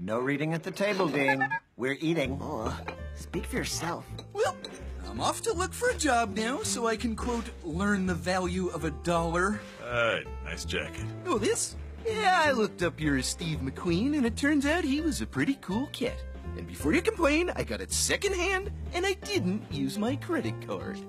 No reading at the table, Dean. We're eating. Oh, speak for yourself. Well, I'm off to look for a job now so I can, quote, learn the value of a dollar. Alright, nice jacket. Oh, this? Yeah, I looked up your Steve McQueen, and it turns out he was a pretty cool kid. And before you complain, I got it secondhand, and I didn't use my credit card.